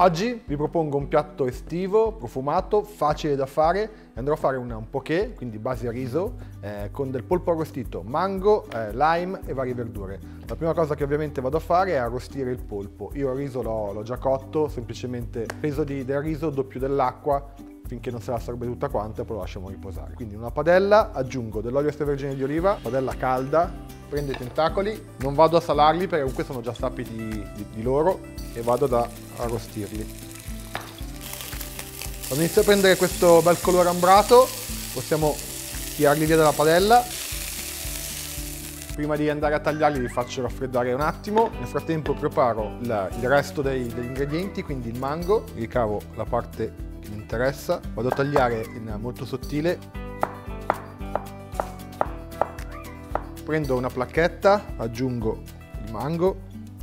Oggi vi propongo un piatto estivo, profumato, facile da fare e andrò a fare un, un poké, quindi base riso, eh, con del polpo arrostito, mango, eh, lime e varie verdure. La prima cosa che ovviamente vado a fare è arrostire il polpo. Io il riso l'ho, già cotto, semplicemente peso di, del riso doppio dell'acqua, finché non se la assorbe tutta quanta e poi lo lasciamo riposare. Quindi in una padella aggiungo dell'olio extravergine di oliva, padella calda, prendo i tentacoli, non vado a salarli perché comunque sono già sapidi di, di, di loro e vado ad arrostirli. Quando inizio a prendere questo bel colore ambrato possiamo tirarli via dalla padella prima di andare a tagliarli li faccio raffreddare un attimo nel frattempo preparo la, il resto dei, degli ingredienti quindi il mango ricavo la parte mi interessa. Vado a tagliare in molto sottile. Prendo una placchetta, aggiungo il mango.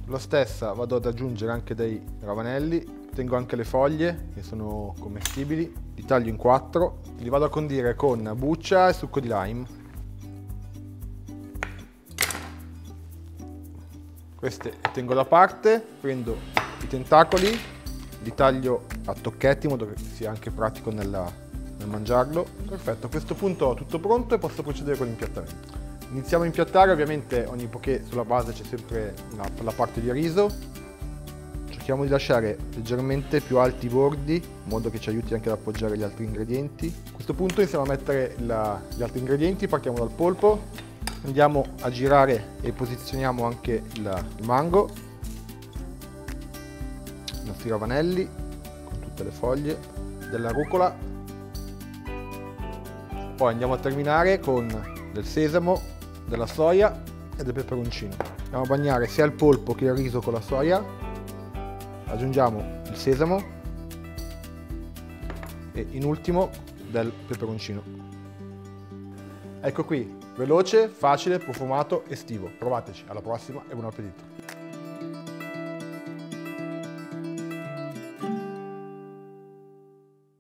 La stessa vado ad aggiungere anche dei ravanelli. Tengo anche le foglie che sono commestibili. Li taglio in quattro. Li vado a condire con buccia e succo di lime. Queste le tengo da parte, prendo i tentacoli, li taglio a tocchetti in modo che sia anche pratico nella, nel mangiarlo. Perfetto, a questo punto ho tutto pronto e posso procedere con l'impiattamento. Iniziamo a impiattare, ovviamente ogni poké sulla base c'è sempre la, la parte di riso. Cerchiamo di lasciare leggermente più alti i bordi, in modo che ci aiuti anche ad appoggiare gli altri ingredienti. A questo punto iniziamo a mettere la, gli altri ingredienti, partiamo dal polpo, andiamo a girare e posizioniamo anche il, il mango i nostri ravanelli con tutte le foglie della rucola poi andiamo a terminare con del sesamo della soia e del peperoncino. Andiamo a bagnare sia il polpo che il riso con la soia. Aggiungiamo il sesamo e in ultimo del peperoncino. Ecco qui veloce, facile, profumato, estivo. Provateci, alla prossima e buon appetito